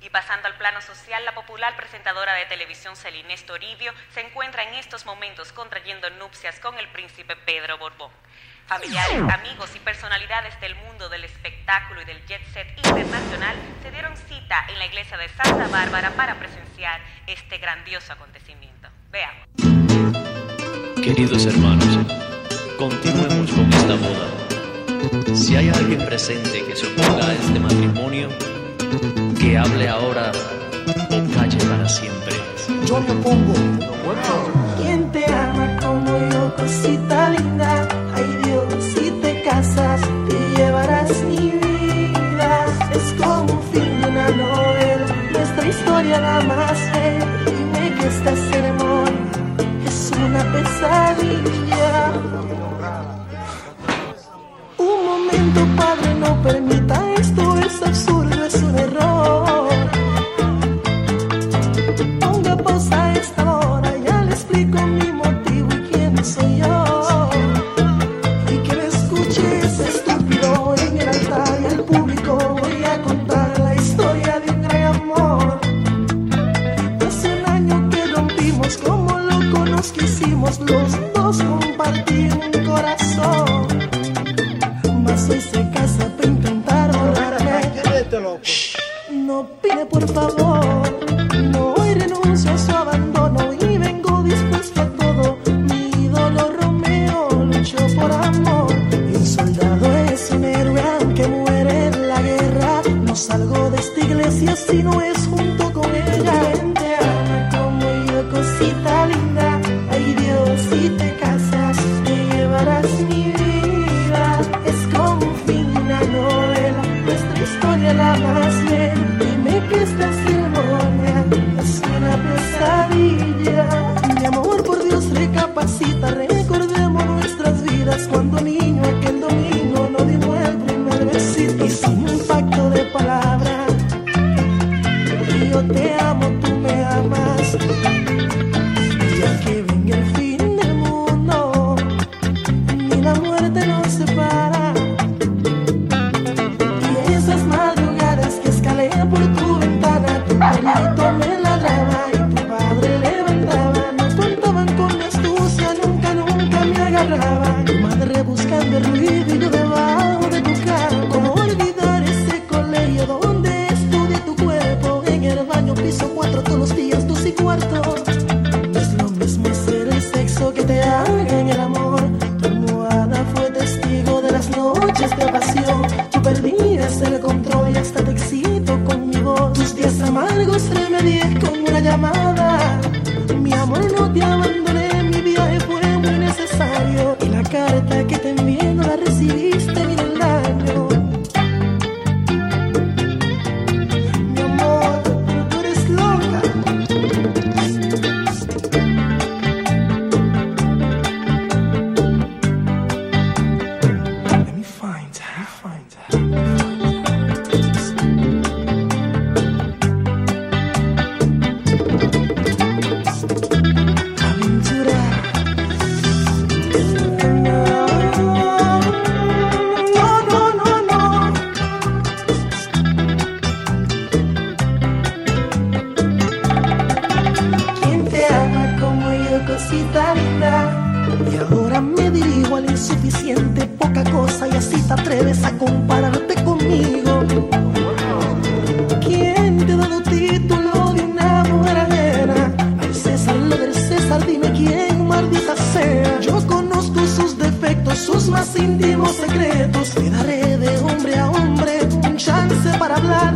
Y pasando al plano social, la popular presentadora de televisión Celinés Toribio se encuentra en estos momentos contrayendo nupcias con el príncipe Pedro Borbón. Familiares, amigos y personalidades del mundo del espectáculo y del jet set internacional se dieron cita en la iglesia de Santa Bárbara para presenciar este grandioso acontecimiento. Veamos. Queridos hermanos, continuemos con esta boda. Si hay alguien presente que se oponga a este matrimonio, que hable ahora o calle para siempre. Yo me opongo. ¿Quién te ama como yo, cosita linda? Ay Dios, si te casas, te llevarás mi vida. Es como un fin de una novela, nuestra historia la más bella. Dime que esta ceremonia es una pesadilla. Un momento, padre, no permita esto, es absurdo, los dos compartir un corazón. Mas hoy se cosita linda? Y ahora me dirijo al insuficiente, poca cosa, y así te atreves a compararte conmigo. ¿Quién te ha dado título de una mujer ajena? Al César lo del César, dime quién, maldita sea. Yo conozco sus defectos, sus más íntimos secretos. Te daré de hombre a hombre un chance para hablar.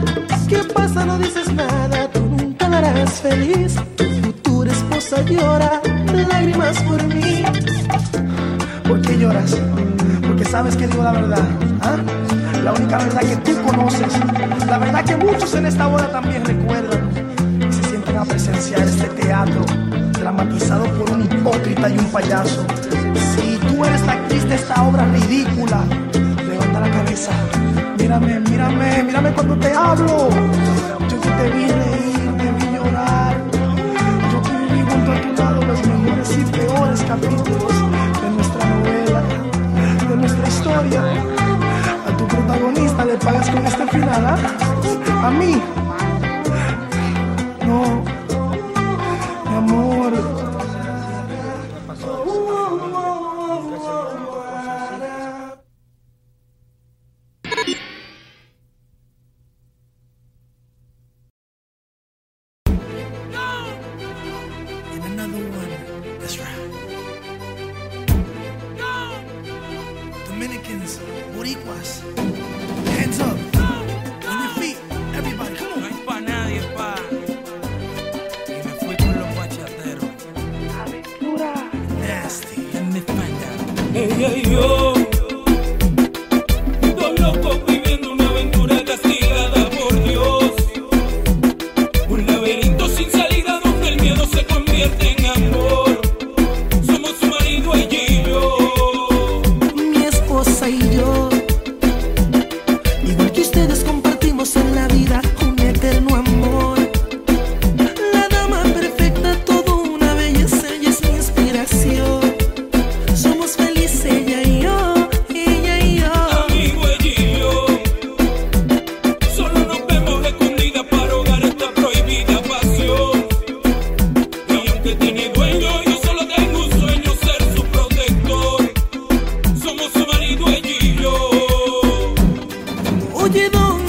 ¿Qué pasa? No dices nada, tú nunca la harás feliz. Tu futura esposa llora por mí. ¿Por qué lloras? Porque sabes que digo la verdad. ¿ah? La única verdad que tú conoces. La verdad que muchos en esta boda también recuerdan. Se sienten a presenciar este teatro dramatizado por un hipócrita y un payaso. Si tú eres la actriz de esta obra ridícula, levanta la cabeza. Mírame, mírame, mírame cuando te hablo. Yo que te vi reír, capítulos de nuestra novela, de nuestra historia. A tu protagonista le pagas con este final, ¿ah? A mí, onde não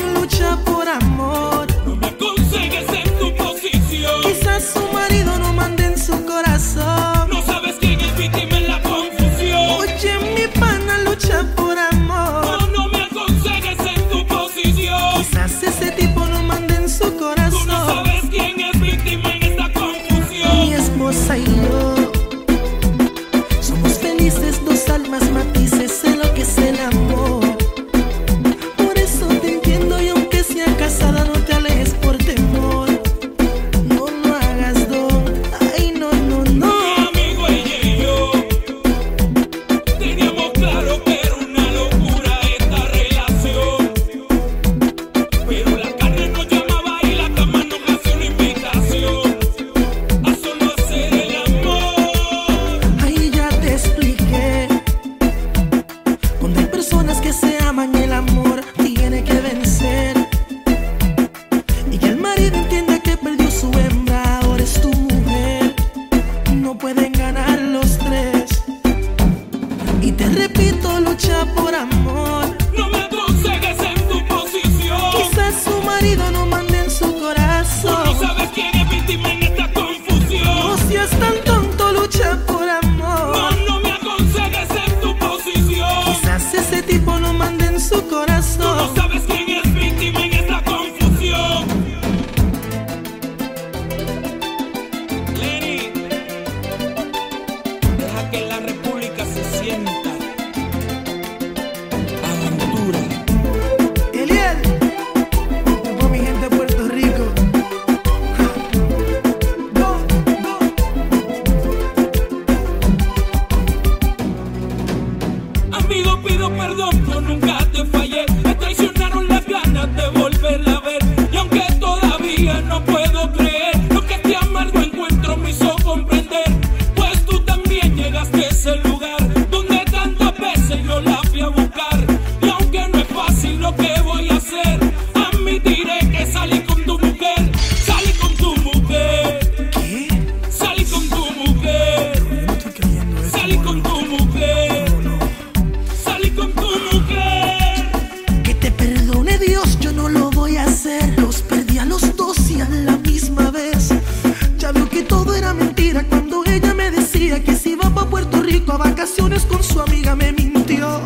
vacaciones con su amiga me mintió.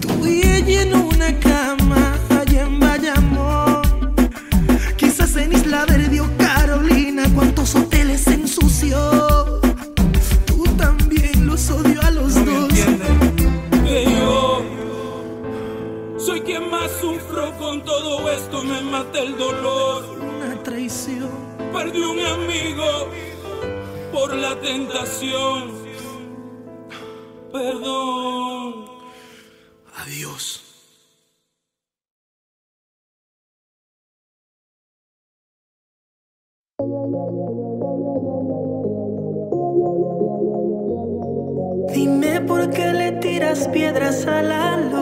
Tú y ella en una cama allá en Bayamón. Quizás en Isla Verde o Carolina, cuántos hoteles ensució. Tú también los odio a los no dos. Me que yo soy quien más sufro con todo esto, me mata el dolor. Una traición. Perdí un amigo por la tentación perdón. Adiós. Dime por qué le tiras piedras al la luz.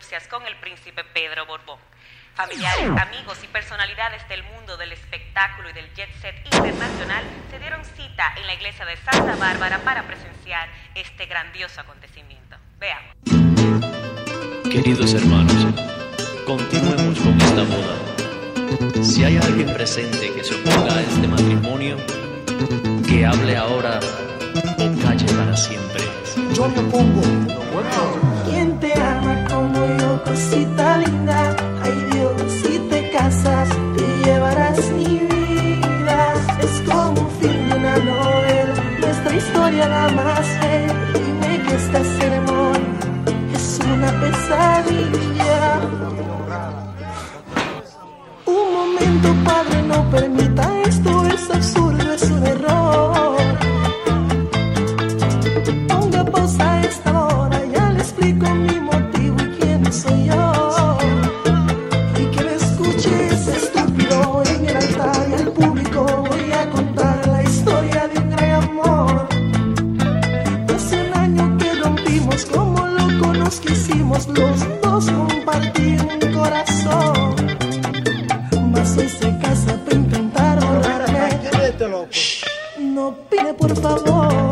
nupcias con el príncipe Pedro Borbón. Familiares, amigos y personalidades del mundo del espectáculo y del jet set internacional se dieron cita en la iglesia de Santa Bárbara para presenciar este grandioso acontecimiento. Veamos. Queridos hermanos, continuemos con esta boda. Si hay alguien presente que se oponga a este matrimonio, que hable ahora o calle para siempre. Yo me opongo cosita linda, ay Dios, si te casas, te llevarás mi vida. Es como un fin de una novela, nuestra historia la más bella. Dime que esta ceremonia es una pesadilla. Un momento, padre, no permita esto, es absurdo. No pide por favor,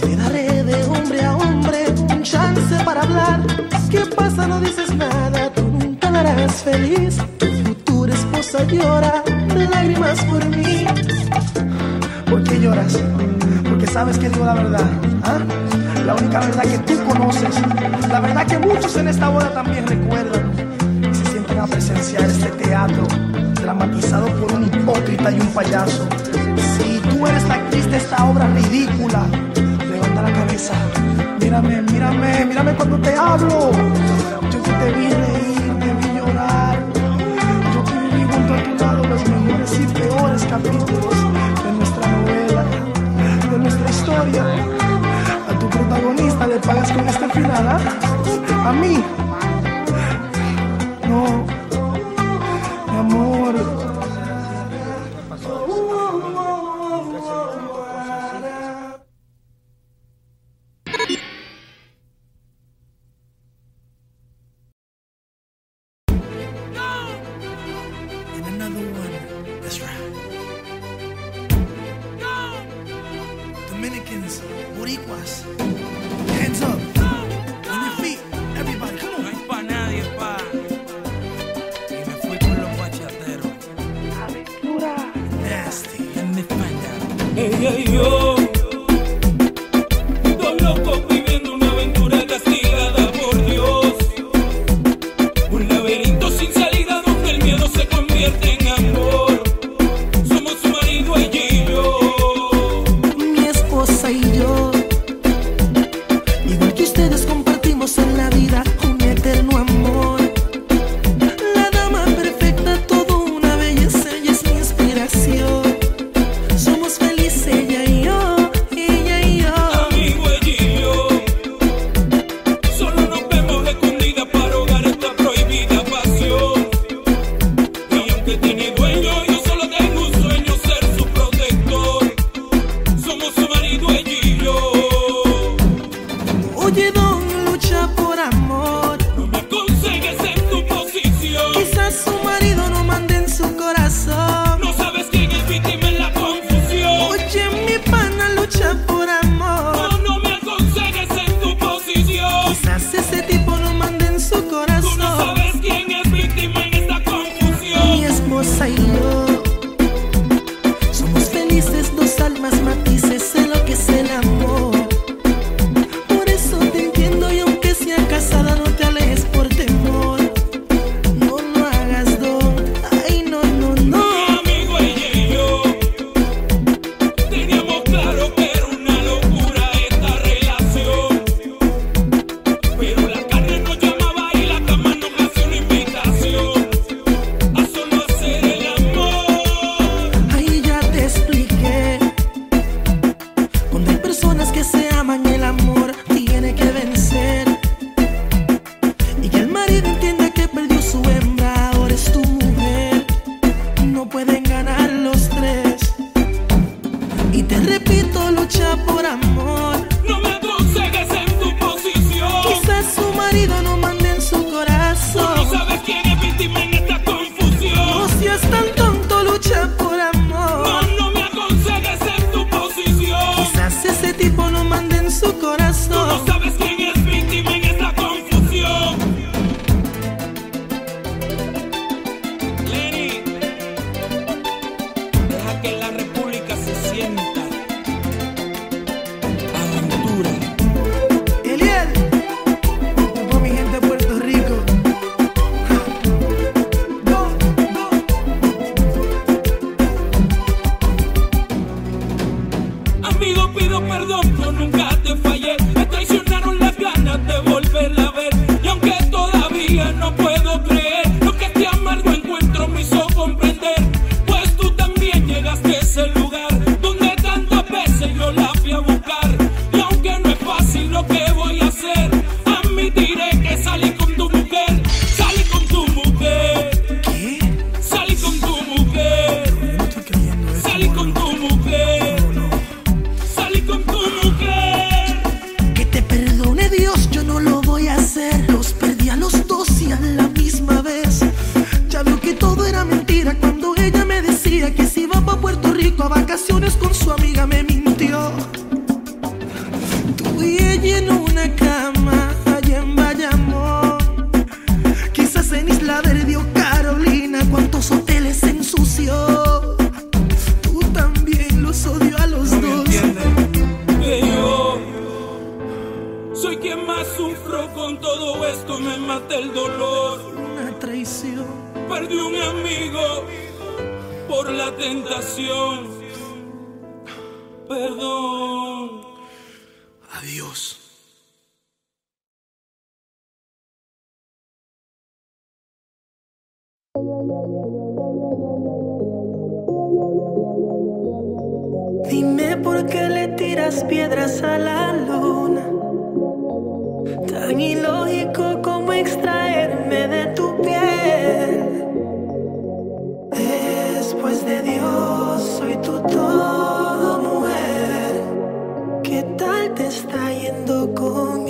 Te daré de hombre a hombre un chance para hablar. ¿Qué pasa? No dices nada, tú nunca la harás feliz. Tu futura esposa llora lágrimas por mí. ¿Por qué lloras? Porque sabes que digo la verdad. ¿ah? La única verdad que tú conoces. La verdad que muchos en esta boda también recuerdan. Y se sienten a presenciar este teatro dramatizado por un hipócrita y un payaso. Si tú eres la actriz de esta obra ridícula. Mírame, mírame, mírame cuando te hablo. Yo que te vi reír, te vi llorar. Yo que viví junto a tu lado los mejores y peores capítulos de nuestra novela, de nuestra historia. A tu protagonista le pagas con este final. A mí. Boricuas, hands up. On your feet, everybody, come No hay pa' nadie, pa. Y me fui con los bachateros. Nasty. En mi espalda. Ella y yo. perdón. Adiós. Dime por qué le tiras piedras a la luna, tan ilógico como extraño. long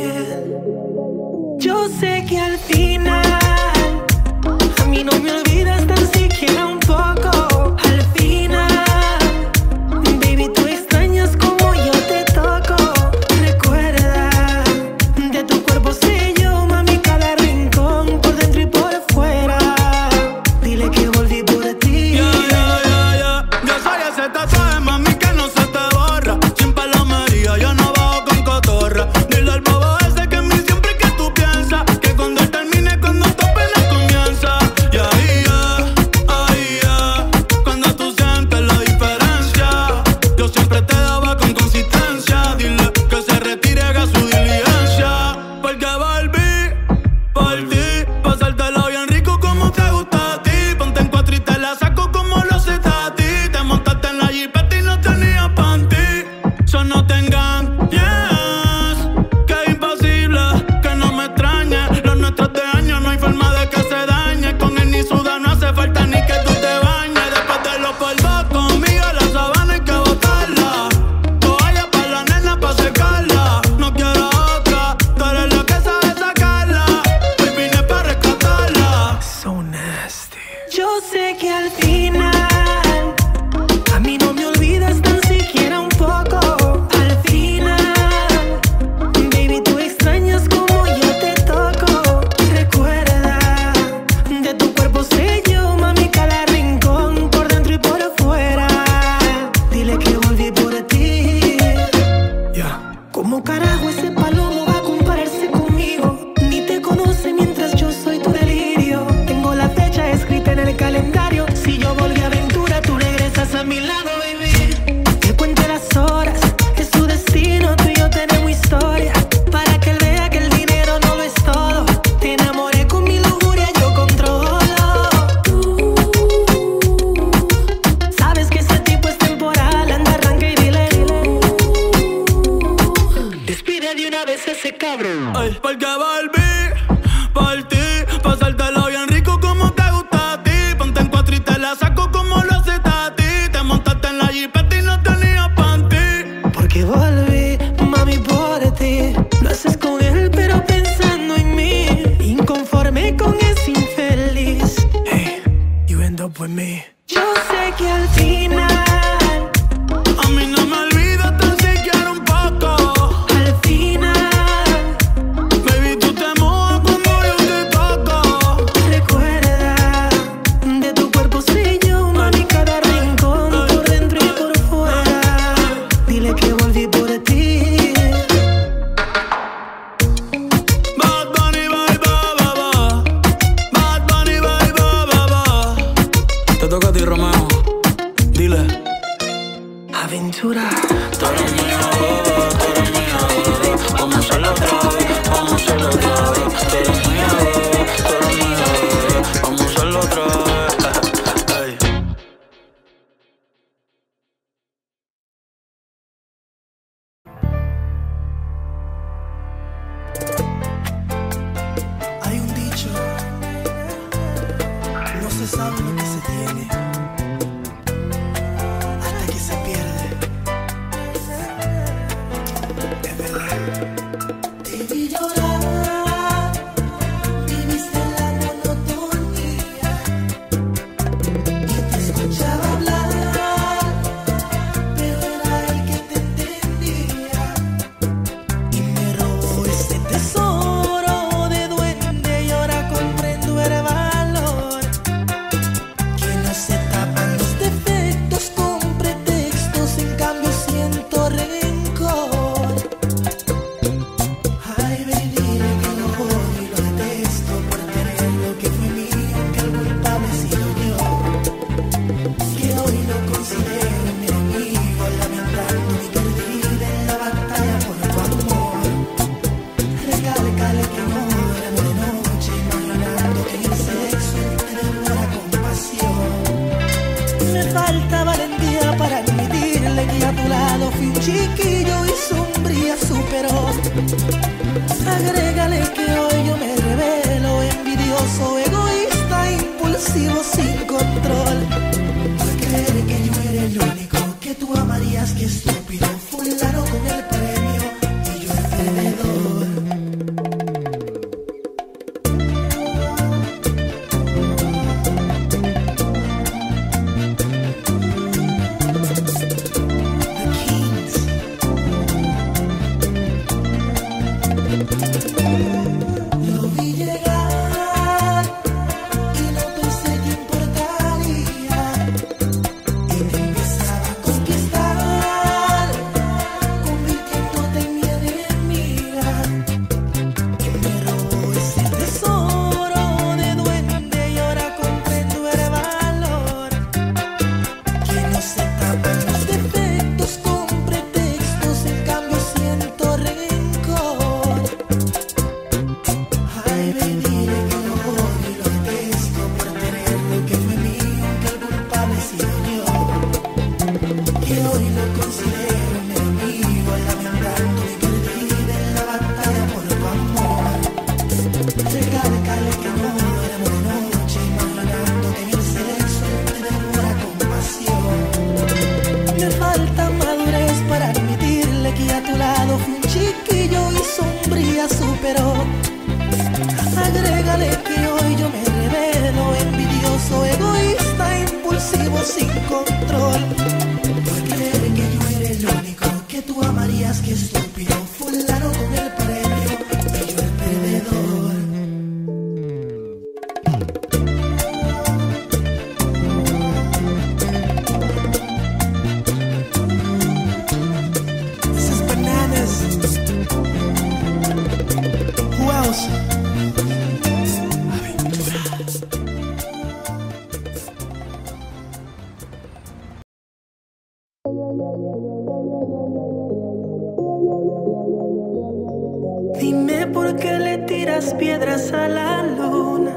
Dime por qué le tiras piedras a la luna,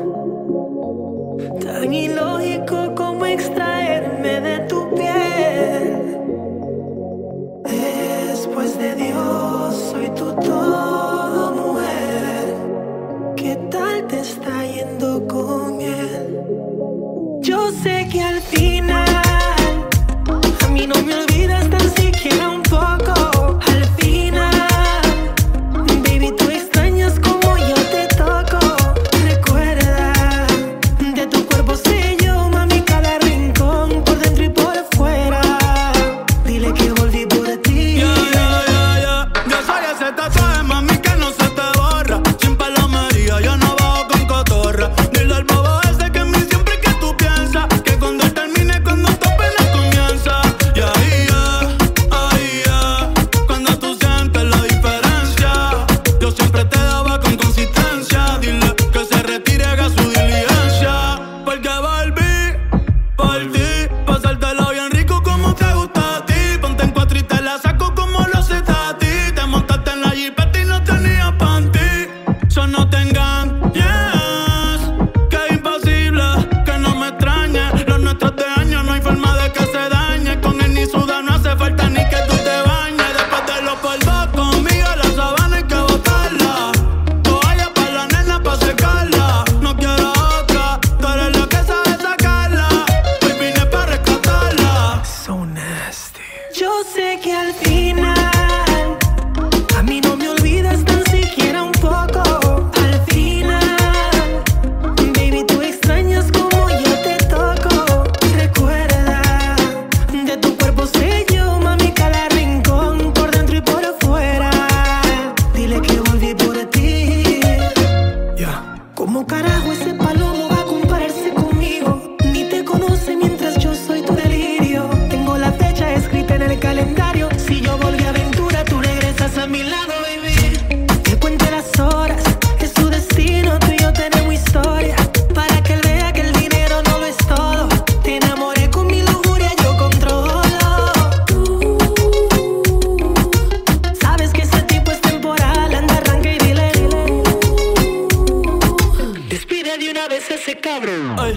tan ilógico como extraño.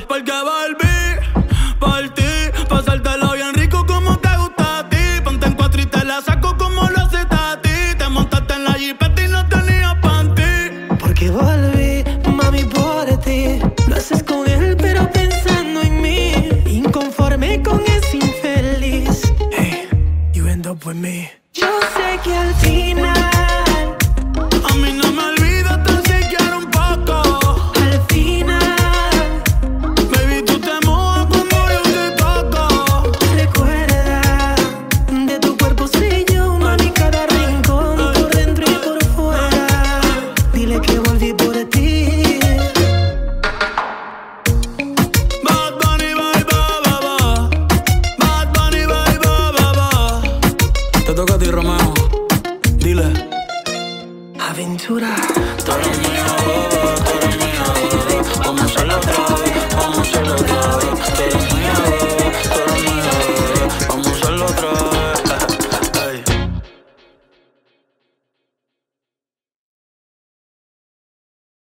mal.